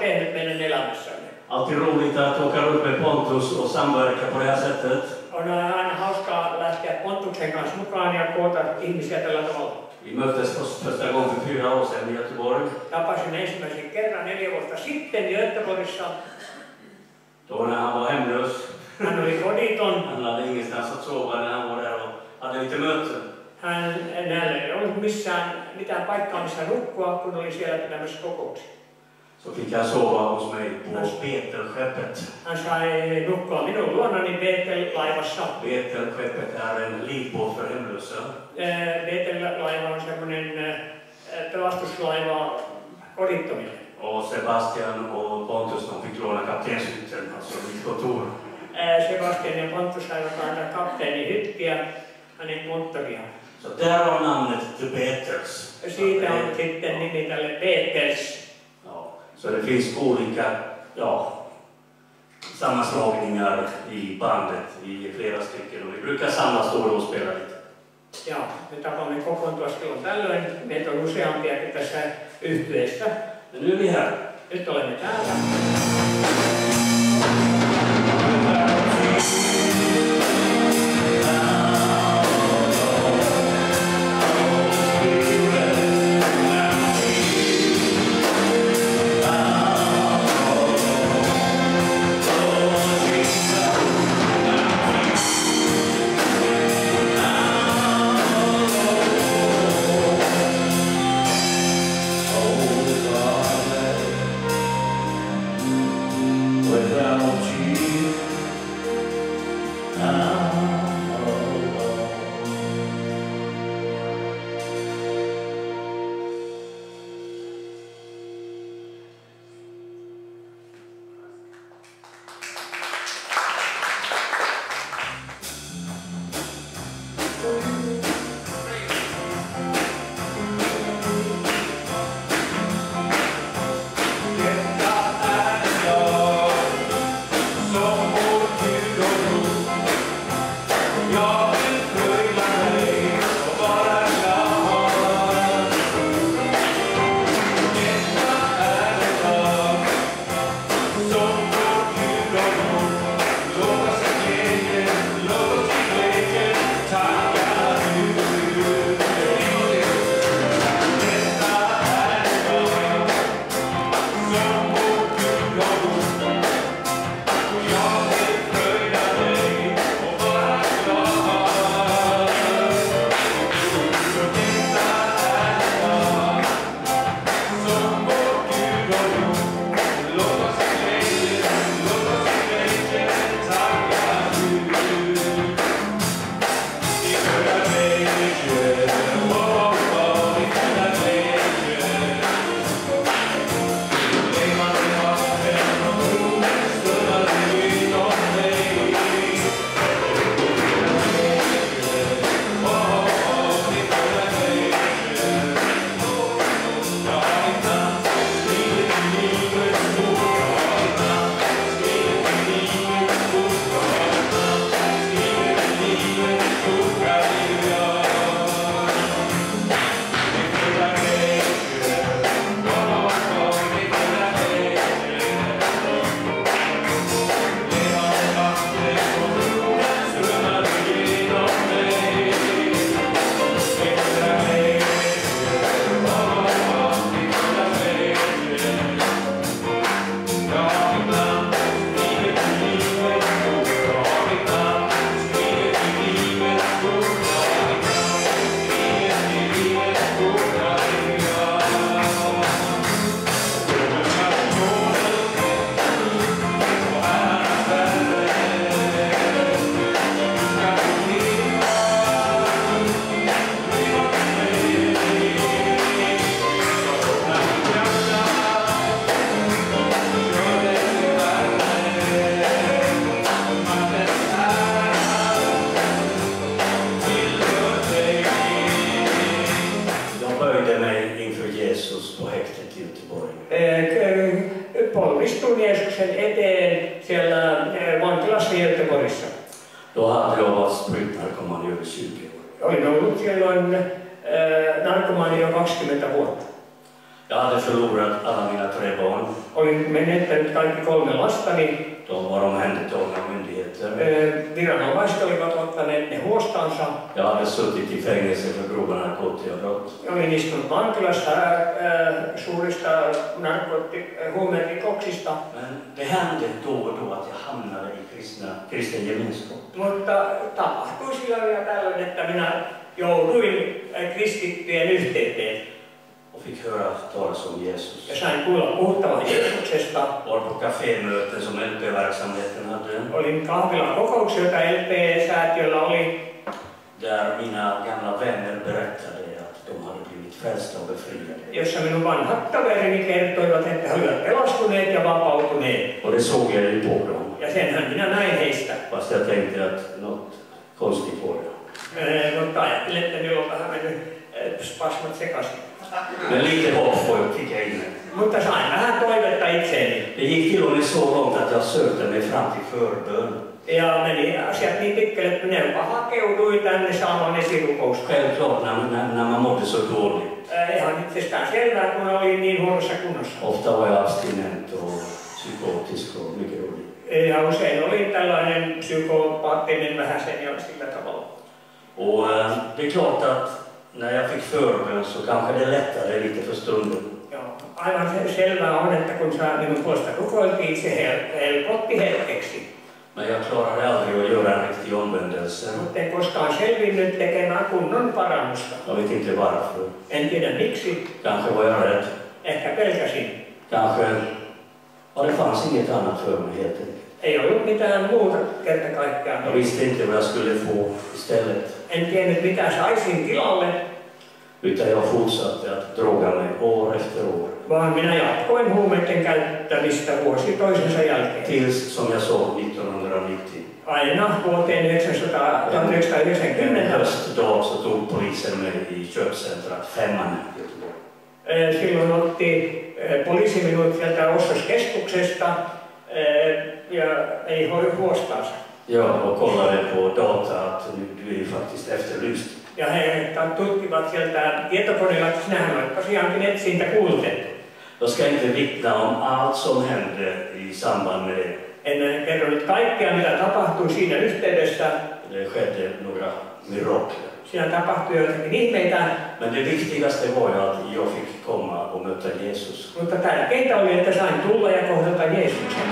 tehnyt meidän elämässämme. Alltid roligt att åka runt med Pontus och samverka på det här sättet. On aina hauskaa lähteä Pontuksen kanssa mukaan ja koota ihmisiä tällä tavalla. Vi möttes först- första gången för fyra år sedan i Göteborg. Tapasin ensimmäisen kerran neljä vuotta sitten Göteborgissa. Då när han var hemlös. Hän oli koditon. Han hade ingenstans att sova när han var där och hade lite möten. Hän, hänellä ei ollut missään mitään paikkaa, missä nukkua, kun oli siellä pitämässä kokouksia. Så fick jag sova hos mig på Betelskeppet. Hän sai nukkua minun luonani Betel-laivassa. Betelskeppet är en livbåt för hemlösa. Eh, Betel-laiva on semmoinen eh, pelastuslaiva kodittomille. Och Sebastian och Pontus de fick låna kaptenshytten, alltså mitt kontor. Eh, Sebastian ja Pontus saivat aina kapteenin hyttiä, hänen monttoriaan. Så därav namnet The. Ja siitä on sitten nimi tälle Betels. Ja, så det finns olika ja, sammanslagningar i bandet, i flera stycken. Och vi brukar samlas då och spela lite. Ja me tapamme kokoontua silloin tällöin. Meitä on useampiakin tässä yhtyeessä. Är vi här. Nyt olemme täällä. Häktet i Göteborg. Eh, Polvistuin Jeesuksen eteen siellä eh, vankilassa Göteborgissa. Då hade jag varit sprutnarkoman i över 20 år. Olin ollut silloin äh, narkomaani jo 20 vuotta. Jag hade förlorat alla mina tre barn. Olin menettänyt kaikki kolme lastani. Var omhändertagna av myndigheter. Eh, Viranomaiset olivat ottaneet ne huostaansa. Jag hade suttit i fängelse för grova narkotikabrott. Olin istunut vankilassa äh, suurista äh, huumerikoksista. Men det hände då och då att jag hamnade i kristna, kristen gemenskap. Mutta tapahtui silloin ja tällöin, että minä jouduin kristittyjen yhteyteen och fick höra talas om Jesus. ja sain kuulla puhuttavan Jeesuksesta. Var på kafémöten som LP-verksamheten hade. Olin kahvilan kokouksia, joita LP-säätiöllä oli. Där mina gamla vänner berättade att de hade blivit frälsta och befriade. jossa minun vanhat kaverini kertoivat, että he olivat pelastuneet ja vapautuneet. Och det såg jag ju på dem. Ja senhän minä näin heistä. Fast jag tänkte att något konstigt var det. Ee, mutta ajattelin, että niillä on vähän mennyt eh, spasmat sekaisin. Men lite får- fick jag inne. Mutta sain vähän toivetta itseeni. Det gick till och med så långt att jag sökte mig fram till förbön. Ja meni asiat niin pitkälle, että minä jopa hakeuduin tänne saamaan esirukousta. Självklart när, när, när man mådde så dåligt. Ihan itsestään selvää, kun olin niin huonossa kunnossa. Ofta var jag abstinent och psykotisk och mycket. Ja usein olin tällainen psykopaattinen vähäsen ja sillä tavalla. Och eh, det är klart att när jag fick förbön så kanske det lättade lite för stunden. Joo, aivan se- selvää on, että kun saa minun puolesta rukoiltiin, se hel- helpotti hetkeksi. Men jag klarade aldrig att göra en riktig omvändelse. Mutta en koskaan selvinnyt tekemään kunnon parannusta. Jag vet inte varför. En tiedä miksi, Kanske var jag rädd. ehkä pelkäsin. Kanske... Ja, det fanns inget annat för mig helt enkelt. Ei ollut mitään muuta kerta kaikkiaan. Jag visste inte vad jag skulle få istället. En tiennyt mitä saisin tilalle, Utan jag fortsatte att droga mig år efter år. vaan minä jatkoin huumeiden käyttämistä vuosi toisensa jälkeen. Tills, som jag sa, 1990. Aina vuoteen 1900 En 1990 höstdag så tog polisen mig i köpcentrat Femman i Göteborg. Eh, Silloin otti eh, poliisi minut sieltä ostoskeskuksesta eh, ja ei hoidu huostaansa. Ja, och kollade på data att du är ju faktiskt efterlyst. Ja he tutkivat sieltä tietokoneella, että sinähän olet tosiaankin etsintä kuulutettu. Jag ska inte vittna om allt som hände i samband med det. En kerro nyt kaikkea, mitä tapahtui siinä yhteydessä. Det skedde några mirakler. Siinä tapahtui joitakin ihmeitä, Men det viktigaste var ju att jag fick komma och möta Jesus. mutta tärkeintä oli, että sain tulla ja kohdata Jeesuksen.